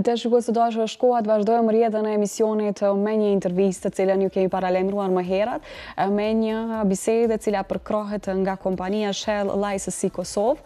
Të shikues të dashur, është koha të vazhdojmë rjedhën e emisionit me një intervistë të cilën ju kemi paralajmëruar më herat, me një bisedë e cila përkrahet nga kompania Shell Licensee Kosovë,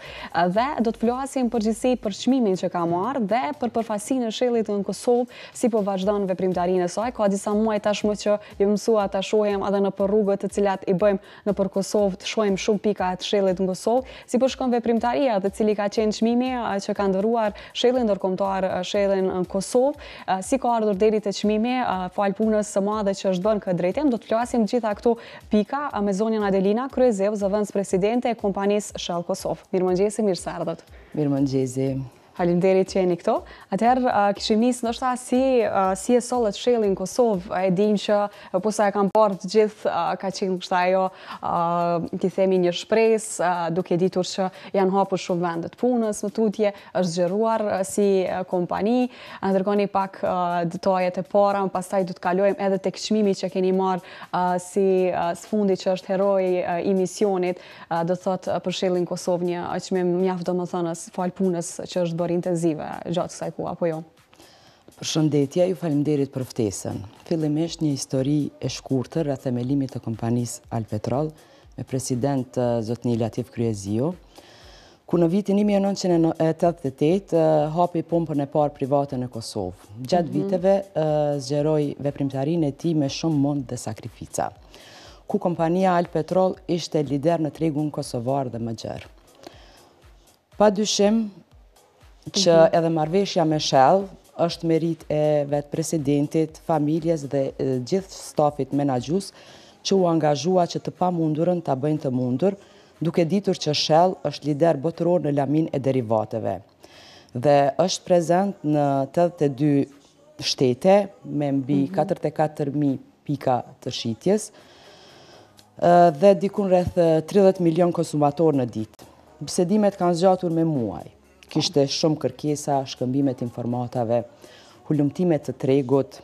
dhe do të flasim përgjithësi për çmimin që ka marrë dhe për përfaqësinë e Shellit në Kosovë si po vazhdon veprimtarinë e saj, ka disa muaj tashmë që Jemi mësuar ta shohim edhe nëpër rrugët të cilat i bëjmë nëpër Kosovë, të shohim shumë pika të Shellit në Kosovë. Si po shkon veprimtaria dhe cili ka qenë çmimi që ka nderuar Shelli Ndërkombëtar Shellin në Kosovë, si ka ardhur deri te çmimi falë punës së madhe që është bërë në këtë drejtim, do të flasim të gjitha këto pika me zonjën Adelina Kryeziu, zëvendëspresidente e kompanisë Shell Kosovë. Mirëmëngjesi, mirë se erdhët. Mirëmëngjesi. Faleminderit që jeni këtu. Atëherë uh, kishim nisë ndoshta si uh, si e sollët Shellin në Kosovë. E dimë që posa e kanë parë të gjithë uh, ka qenë ndoshta ajo uh, t'i themi një shpresë uh, duke ditur që janë hapur shumë vende të punës më tutje, është zgjeruar uh, si uh, kompani. Na tregoni pak uh, detajet e para, më pastaj do të kalojmë edhe tek çmimi që keni marrë uh, si uh, së fundi që është heroi uh, i misionit. Do të thotë për Shellin Kosovë një çmim mjaft domethënës falë punës që është bërë intenzive gjatë kësaj kohe, apo jo? Përshëndetje, ju faleminderit për ftesën. Fillimisht një histori e shkurtër rreth themelimit të kompanisë Al Petrol me president zotni Latif Kryeziu, ku në vitin 1988 hapi pompën e parë private në Kosovë. Gjatë mhm. viteve zgjeroi veprimtarinë e tij me shumë mund dhe sakrifica. ku kompania Al Petrol ishte lider në tregun kosovar dhe më gjerë. Pa dyshim që mhm. edhe marrëveshja me Shell është meritë e vetë presidentit, familjes dhe gjithë stafit menaxhues që u angazhua që të pamundurën ta bëjnë të mundur, duke ditur që Shell është lider botëror në lëminë e derivateve dhe është prezent në 82 shtete me mbi 44 mijë pika të shitjes dhe dikun rreth 30 milion konsumatorë në ditë. Bisedimet kanë zgjatur me muaj. Kishte shumë kërkesa, shkëmbime të informatave, hulumtime të tregut,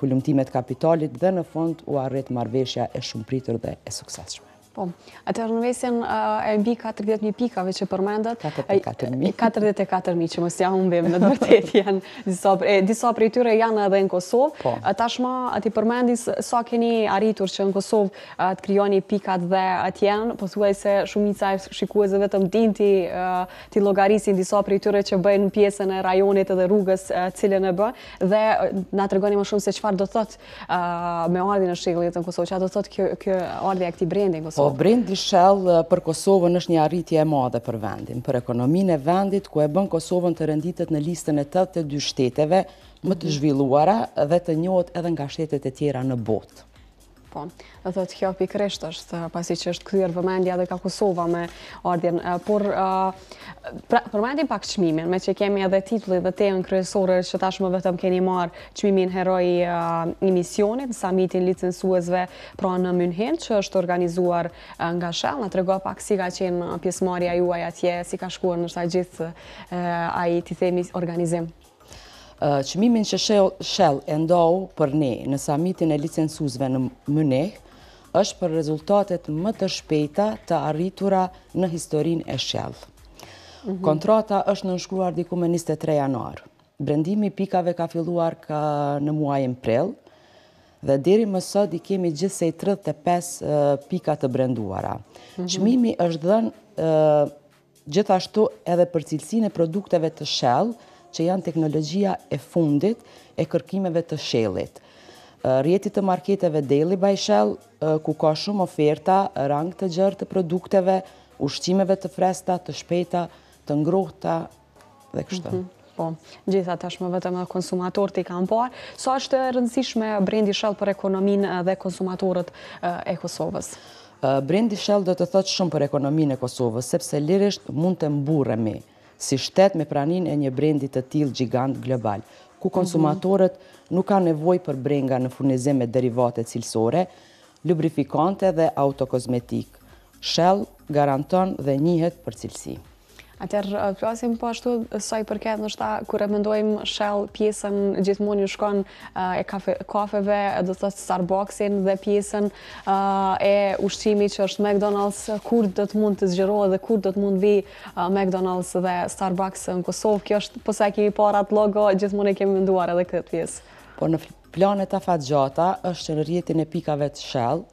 hulumtime të kapitalit dhe në fund u arrit marrëveshja e shumëpritur dhe e suksesshme. Po, atëherë në mesin e mbi 40.000 pikave që përmendët, 44.000 që mos ia humbim në të vërtetë janë, disa prej tyre janë edhe në Kosovë, po. tashmë t'i përmendim sa keni arritur që në Kosovë të krijoni pikat dhe atjenë, pothuajse shumica e shikuesve vetëm dinë t'i llogarisin disa prej tyre që bëjnë në pjesën e rajonit edhe rrugës të cilën e bë, dhe na tregoni më shumë se çfarë do thotë me ardhjën e Shellit në Kosovë, çka do thotë kjo, kjo ardhja e këtij brendi në Kosovë? Po, brendi Shell për Kosovën është një arritje e madhe për vendin, për ekonominë e vendit, ku e bën Kosovën të renditet në listën e 82 shteteve më të mhm. zhvilluara dhe të njohët edhe nga shtetet e tjera në botë. Po, Do thotë kjo pikërisht është pasi që është kthyer vëmendja edhe kah Kosova me ardhjen. Por përmendim pak çmimin, meqë kemi edhe titullin dhe temën kryesore që tashmë vetëm keni marrë çmimin heroi i misionit, në samitin e licensuesve pra në Mynih që është organizuar nga Shell. Na trego pak si ka qenë pjesëmarrja juaj atje, si ka shkuar në tërësi gjithë ai t'i themi organizim. Çmimin që Shell e ndau për ne në samitin e licencuesve në Mynih është për rezultatet më të shpejta të arritura në historinë e Shell. Mhm. Kontrata është nënshkruar diku me 23 janar. Brendimi i pikave ka filluar në muajin prill dhe deri më sot i kemi gjithsej 35 pika të brenduara. Mhm. Çmimi është dhënë gjithashtu edhe për cilësinë e produkteve të Shell, që janë teknologjia e fundit e kërkimeve të Shell-it. Rrjetit të marketeve Daily by Shell, ku ka shumë oferta, rang të gjerë të produkteve, ushqimeve të freskëta, të shpejta, të ngrohta, dhe kështu. Mhm. Po, gjitha tashmë vetëm konsumatorët i kanë parë. Sa është e rëndësishme brendi Shell për ekonominë dhe konsumatorët e Kosovës? Brendi Shell do të thotë shumë për ekonominë e Kosovës, sepse lirisht mund të mburremi si shtet me praninë e një brendi të tillë gjigant global, ku mhm. konsumatorët nuk kanë nevojë për brenga në furnizim me derivate cilësore, lubrifikante dhe autokozmetikë. Shell garanton dhe njihet për cilësi. Atëherë flasim po ashtu sa i përket ndoshta kur e mendojmë Shell pjesën gjithmonë ju shkon te kafe, kafeve, do të thotë Starbucksin dhe pjesën e ushqimit që është McDonald's, kur do të mund të zgjerohet dhe kur do të mund të vijë McDonald's dhe Starbucks në Kosovë. Kjo është pse e kemi parë atë logo, gjithmonë e kemi menduar edhe këtë pjesë. Por në planet afatgjata është në rrjetin e pikave të Shell,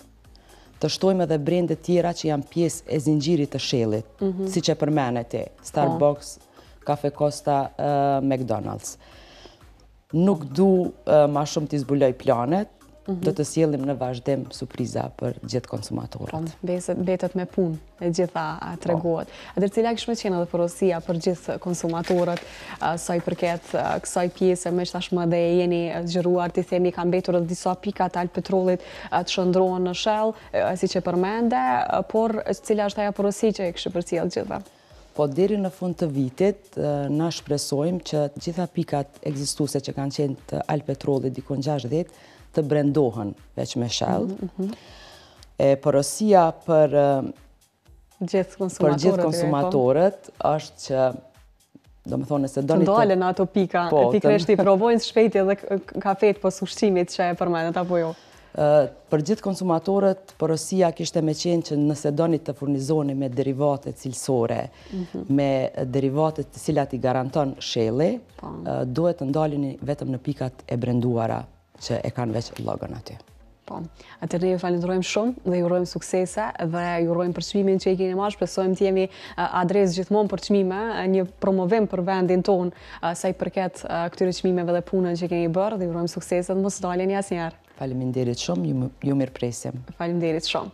të shtojmë edhe brende tjera që janë pjesë e zinxhirit të Shellit, mhm. siç e përmende ti, po. Starbucks, Cafe Costa, McDonald's. Nuk du ma shumë t'i zbuloj planet, mhm. do të sjellim në vazhdim surpriza për gjithë konsumatorët. Po, mbetet me punë. e gjitha tregohet. Atëherë cila kish me qenë edhe porosia për gjithë konsumatorët sa i përket kësaj pjese meqë tashmë edhe jeni zgjeruar të themi ka mbetur edhe disa pika të Al Petrolit të shndërrohen në Shell siç e përmende por cila është ajo porosi që e kishe përcjellë gjithëve? Po deri në fund të vitit na shpresojmë që gjitha pikat ekzistuese që kanë qenë të Al Petrolit dikun 60 të brendohen veç me Shell mhm, mhm. E porosia për për gjithë konsumatorët është që domethonë nëse doni të... Të ndalen në ato pika, po, pikërisht t'i provojnë shpejti dhe kafetë pos ushqimit që e përmendët, apo jo? Për gjithë konsumatorët, porosia kishte me qenë që nëse doni të furnizoheni me derivate cilësore, mhm. me derivate të cilat i garanton Shelli, po. duhet të ndaleni vetëm në pikat e brenduara. Që e kanë veç logon aty. Po, atëherë ne ju falënderojmë shumë dhe ju urojmë suksese dhe ju urojmë për çmimin që e keni marrë, shpresojmë të jemi adresë gjithmonë për çmime, një promovim për vendin tonë, sa i përket këtyre çmimeve dhe punën që keni bërë dhe ju urojmë suksese dhe mos u ndalni asnjëherë. Faleminderit shumë, ju mirëpresim. Faleminderit shumë.